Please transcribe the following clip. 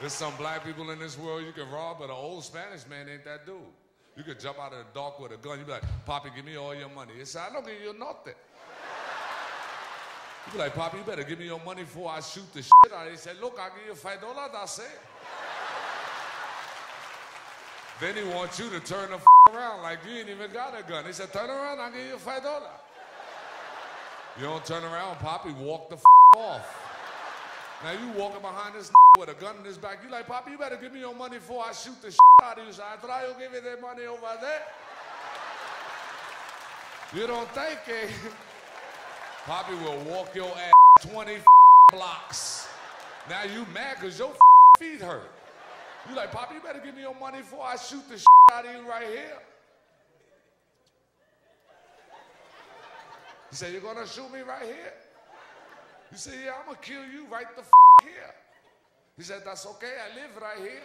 There's some black people in this world you can rob, but an old Spanish man ain't that dude. You could jump out of the dark with a gun. You be like, Poppy, give me all your money. He said, I don't give you nothing. You be like, Poppy, you better give me your money before I shoot the shit out of you. He said, Look, I'll give you five dollars, that's it. then he wants you to turn the f- around like you ain't even got a gun. He said, Turn around, I'll give you five dollars. You don't turn around, Poppy, walk the f- off. Now you walking behind this with a gun in his back. You like, Poppy, you better give me your money before I shoot the out of you. So I try to give you that money over there. You don't think it. Poppy will walk your ass 20 blocks. Now you mad because your feet hurt. You like, Poppy, you better give me your money before I shoot the shit out of you right here. He said, You're gonna shoot me right here? You said, Yeah, I'm gonna kill you right the f- here. He said, That's okay, I live right here.